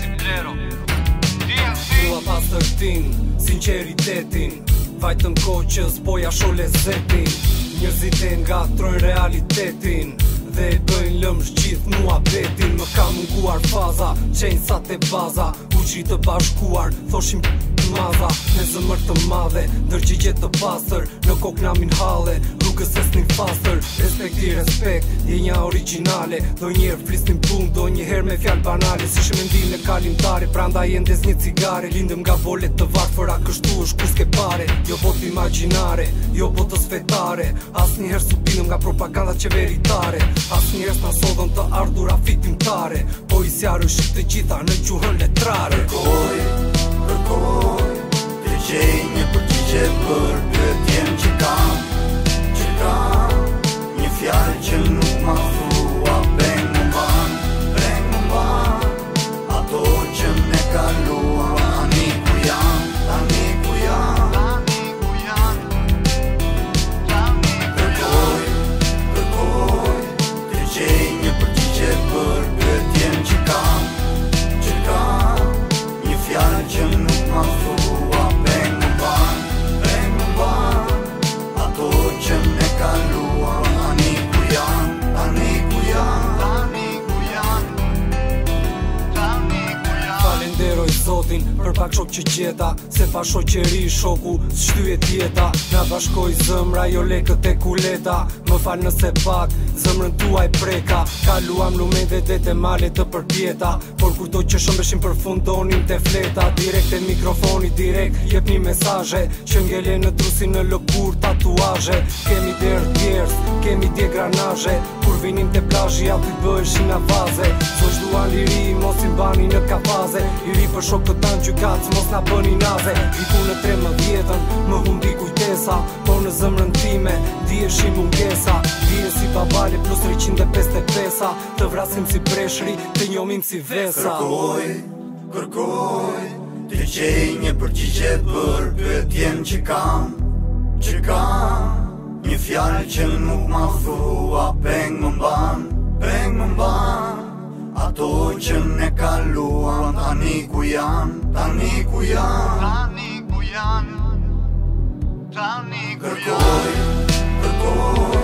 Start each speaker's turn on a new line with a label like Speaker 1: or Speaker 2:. Speaker 1: si blero Dua pas të sinceritetin Fajtën koqës, boja po shole zepin Njërzit e nga trojnë realitetin Dhe e bëjnë lëmë shqith mua betin Më kam nguar faza, qenë sa të baza Uqit të bashkuar, thoshim madha Në zëmër të madhe Nër gjithë të pasër Në kokë namin hale rrugës e s'nin pasër Respekti, respekt Je originale Do njërë flistin pun Do njëherë me fjalë banale Si shë me ndi në kalimtare, Pra nda jenë një cigare Lindëm nga volet të vartë Fëra kështu është kërës ke pare Jo pot imaginare Jo pot të sfetare As njëherë su pinëm nga propaganda qeveritare veritare As njëherë s'na sodhëm të ardhur afitimtare Po i sjarë të gjitha në gjuhën letrare Oh zotin Për pak shok që gjeta Se pa i shoku Së shtyje tjeta Nga bashkoj zëmra jo lekët e kuleta Më falë nëse pak Zëmrën tuaj preka Kaluam lume dhe dhe të male të përpjeta Por kur do që shëmbeshim për fund të fleta e mikrofoni direkt Jep një mesaje Që ngele në trusin në lëkur tatuaje Kemi derë djerës Kemi dhe granaje vinim të plajë, aty bëshin në faze Co shduan liri, mos i bani në kafaze Liri për shok të tanë që kacë, mos nga bëni naze Vipu në tre më vjetën, më hundi kujtesa Po në zëmërën time, dhjeshim mungesa Dhjes si babale, plus 355 pesa, Të vrasim si preshri, të njomim si vesa Kërkoj, kërkoj Të qej një përgjigje për pëtjen
Speaker 2: që kam Që kam Një fjallë që nuk ma thua janë, tani ku janë Tani ku janë, tani ku janë Kërkoj, kërkoj